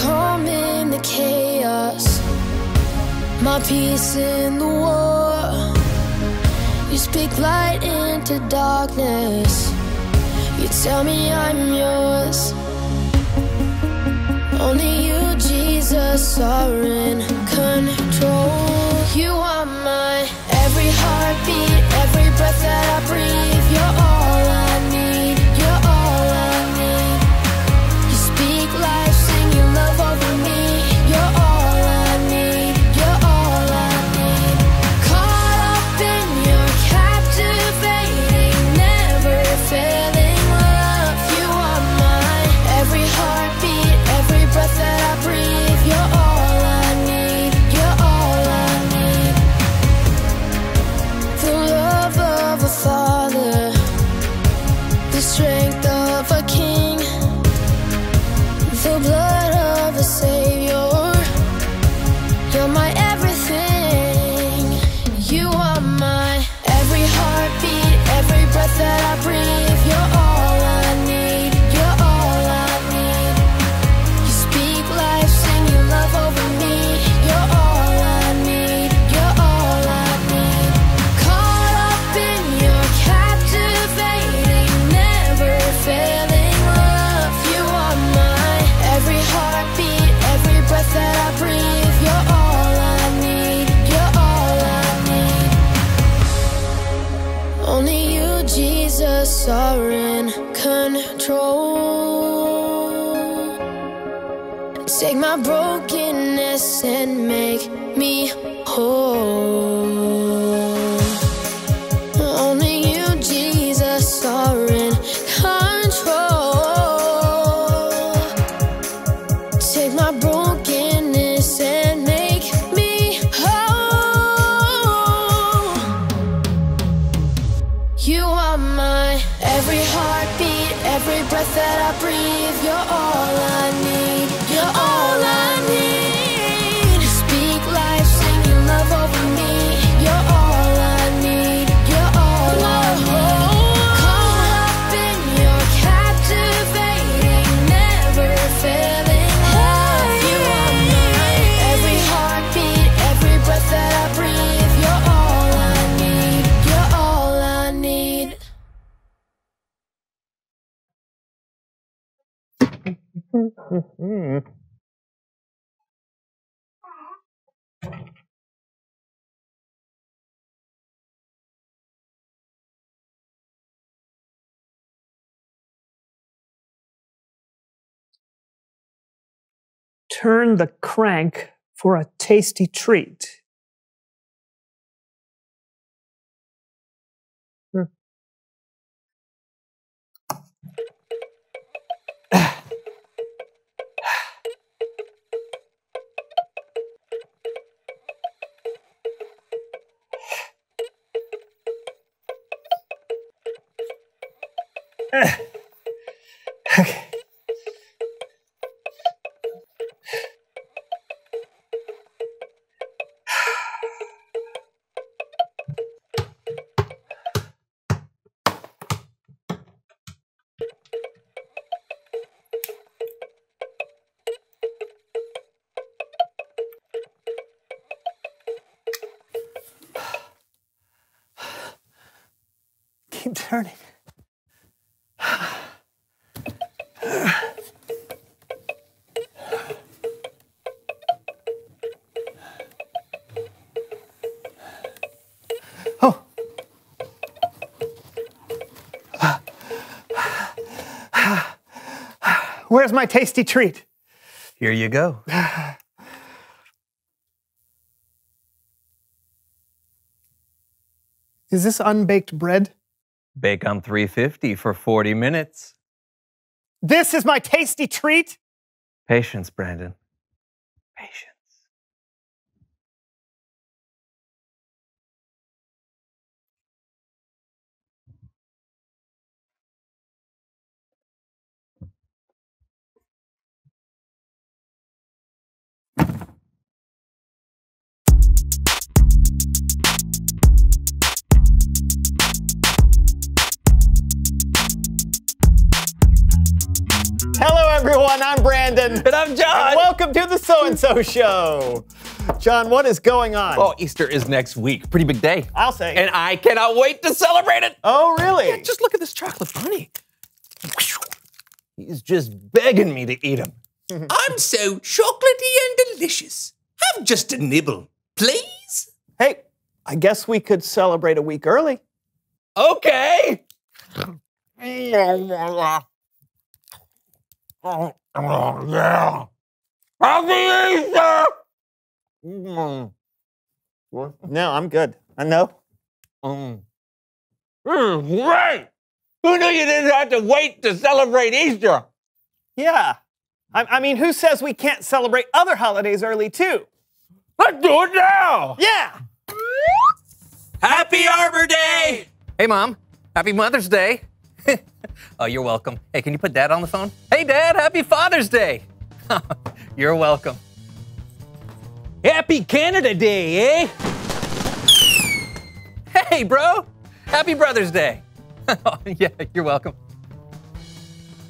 calm in the chaos, my peace in the war. You speak light into darkness, you tell me I'm yours. Only you, Jesus, are in control. You are my every heartbeat, every breath that I breathe. the strength my brokenness and make Turn the crank for a tasty treat. keep turning. Oh. Where's my tasty treat? Here you go. Is this unbaked bread? Bake on 350 for 40 minutes. This is my tasty treat. Patience, Brandon. Patience. Everyone. I'm Brandon. And I'm John. And welcome to the So and So Show. John, what is going on? Oh, Easter is next week. Pretty big day. I'll say. And I cannot wait to celebrate it. oh, really? Just look at this chocolate bunny. He's just begging me to eat him. I'm so chocolatey and delicious. Have just a nibble, please. hey, I guess we could celebrate a week early. Okay. yeah. Happy Easter! Mm, No, I'm good. I know. mm. This is great. Who knew you didn't have to wait to celebrate Easter? Yeah. I, I mean, who says we can't celebrate other holidays early too? Let's do it now. Yeah. Happy Arbor Day! Hey, Mom. Happy Mother's Day. oh, you're welcome. Hey, can you put Dad on the phone? Hey, Dad. Happy Father's Day. you're welcome. Happy Canada Day, eh? Hey, bro. Happy Brother's Day. yeah, you're welcome.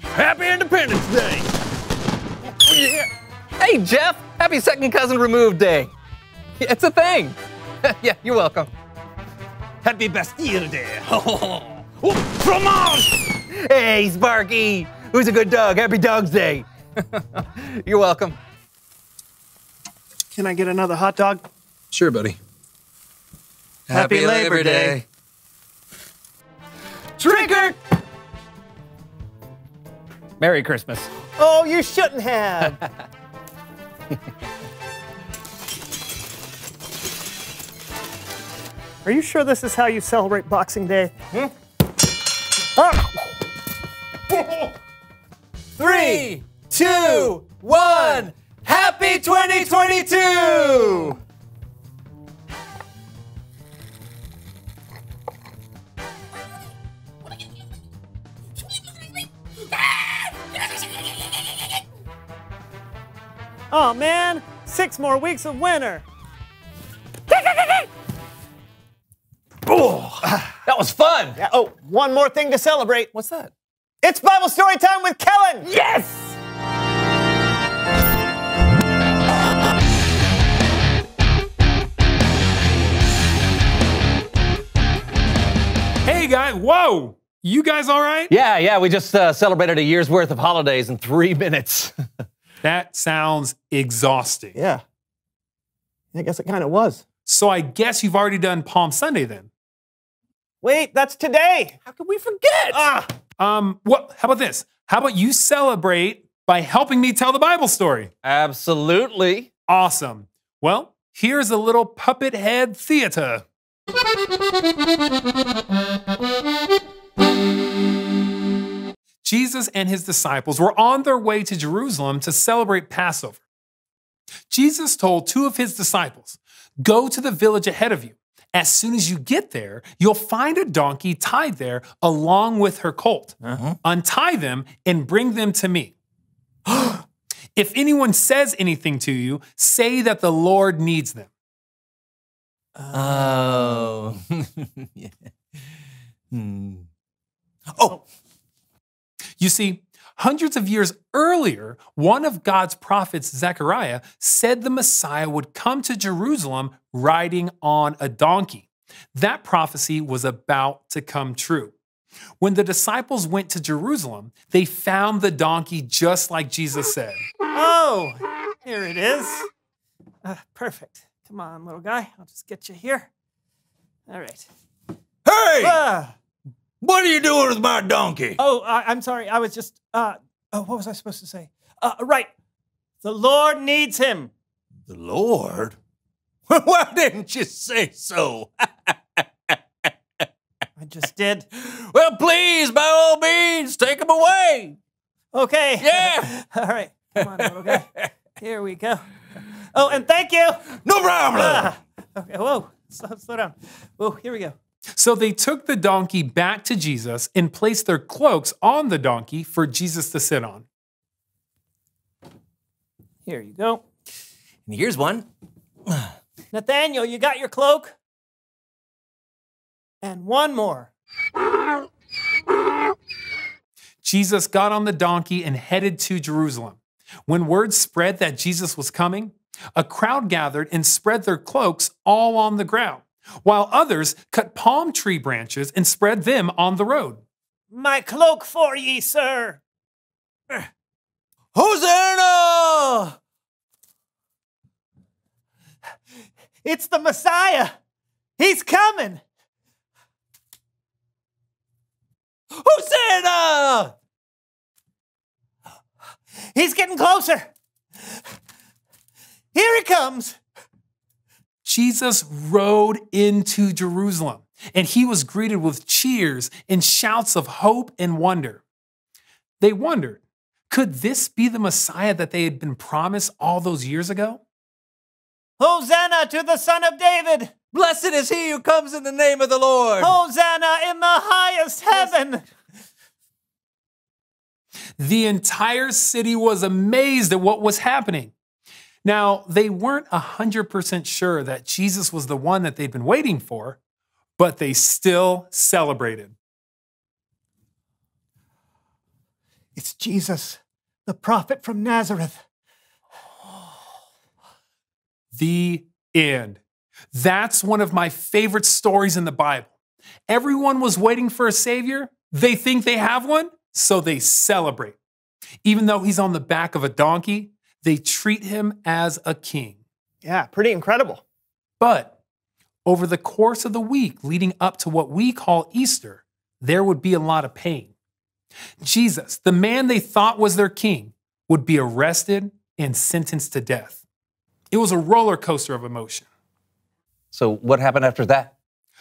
Happy Independence Day. yeah. Hey, Jeff. Happy Second Cousin Removed Day. It's a thing. yeah, you're welcome. Happy Bastille Day. Oh, fromage! Hey, Sparky. Who's a good dog? Happy Dog's Day. You're welcome. Can I get another hot dog? Sure, buddy. Happy Labor Day. Trigger! Merry Christmas. Oh, you shouldn't have. Are you sure this is how you celebrate Boxing Day? Ah! Three, two, one. Happy 2022! Oh man, six more weeks of winter. That was fun. Yeah, oh, one more thing to celebrate. What's that? It's Bible story time with Kellen. Yes! Hey guys, whoa! You guys all right? Yeah, yeah, we just uh, celebrated a year's worth of holidays in three minutes. That sounds exhausting. Yeah. I guess it kind of was. So I guess you've already done Palm Sunday then. Wait, that's today. How could we forget? Ah, Um, what? How about this? How about you celebrate by helping me tell the Bible story? Absolutely. Awesome. Well, here's a little puppet head theater. Jesus and his disciples were on their way to Jerusalem to celebrate Passover. Jesus told two of his disciples, Go to the village ahead of you. As soon as you get there, you'll find a donkey tied there along with her colt. Untie them and bring them to me. if anyone says anything to you, say that the Lord needs them. Oh. Yeah. Hmm. Oh, You see, hundreds of years earlier, one of God's prophets, Zechariah, said the Messiah would come to Jerusalem riding on a donkey. That prophecy was about to come true. When the disciples went to Jerusalem, they found the donkey just like Jesus said. Oh, here it is. Uh, perfect. Come on, little guy. I'll just get you here. All right. hey! Ah. What are you doing with my donkey? Oh, I, I'm sorry. I was just. Uh, oh, what was I supposed to say? Uh, right. The Lord needs him. The Lord? Why didn't you say so? I just did. well, please, by all means, take him away. Okay. Yeah. All right. Come on, little guy. Here we go. Oh, and thank you. No problem. Ah. Okay. Whoa. Slow, slow down. Whoa. Here we go. So they took the donkey back to Jesus and placed their cloaks on the donkey for Jesus to sit on. Here you go. And here's one. Nathaniel, you got your cloak? And one more. Jesus got on the donkey and headed to Jerusalem. When word spread that Jesus was coming, a crowd gathered and spread their cloaks all on the ground, while others cut palm tree branches and spread them on the road. My cloak for ye, sir. Eh. Hosanna! It's the Messiah. He's coming. Hosanna! He's getting closer. Here he comes. Jesus rode into Jerusalem, and he was greeted with cheers and shouts of hope and wonder. They wondered, could this be the Messiah that they had been promised all those years ago? Hosanna to the Son of David. Blessed is he who comes in the name of the Lord. Hosanna in the highest heaven. The entire city was amazed at what was happening. Now, they weren't 100% sure that Jesus was the one that they'd been waiting for, but they still celebrated. It's Jesus, the prophet from Nazareth. The end. That's one of my favorite stories in the Bible. Everyone was waiting for a Savior. They think they have one, so they celebrate. Even though he's on the back of a donkey, they treat him as a king. Yeah, pretty incredible. But over the course of the week leading up to what we call Easter, there would be a lot of pain. Jesus, the man they thought was their king, would be arrested and sentenced to death. It was a roller coaster of emotion. So what happened after that?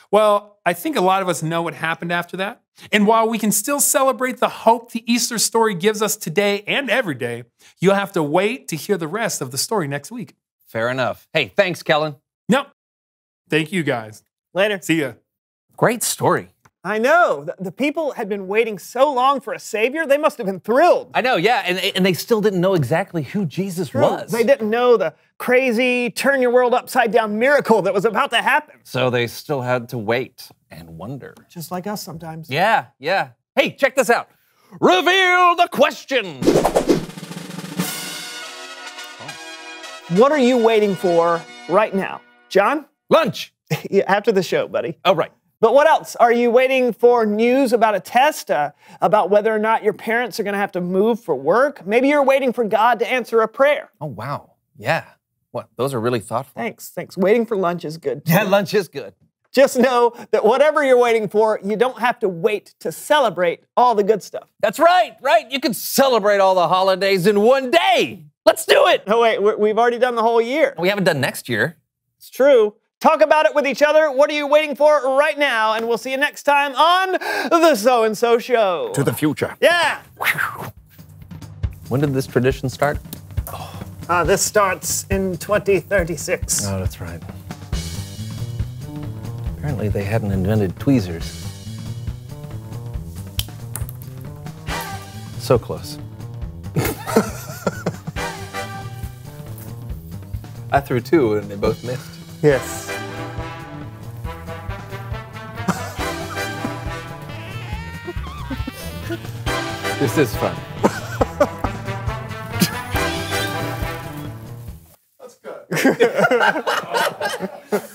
Well, I think a lot of us know what happened after that. And while we can still celebrate the hope the Easter story gives us today and every day, you'll have to wait to hear the rest of the story next week. Fair enough. Hey, thanks, Kellen. No, thank you guys. Later. See ya. Great story. I know. The, the people had been waiting so long for a savior, they must have been thrilled. I know, yeah, and, and they still didn't know exactly who Jesus was. They didn't know the crazy turn your world upside down miracle that was about to happen. So they still had to wait and wonder. Just like us sometimes. Yeah, yeah. Hey, check this out. Reveal the question. Oh. What are you waiting for right now? John? Lunch. After the show, buddy. Oh, right. But what else? Are you waiting for news about a test, uh, about whether or not your parents are going to have to move for work? Maybe you're waiting for God to answer a prayer. Oh, wow. Yeah. What? Those are really thoughtful. Thanks, thanks. Waiting for lunch is good. Yeah, lunch is good. Just know that whatever you're waiting for, you don't have to wait to celebrate all the good stuff. That's right, right. You can celebrate all the holidays in one day. Let's do it. Oh, wait, we- we've already done the whole year. We haven't done next year. It's true. Talk about it with each other. What are you waiting for right now? And we'll see you next time on The So and So Show. To the future. yeah. When did this tradition start? Uh, this starts in 2036. Oh, that's right. Apparently, they hadn't invented tweezers. So close. I threw two and they both missed. Yes. This is fun. That's good.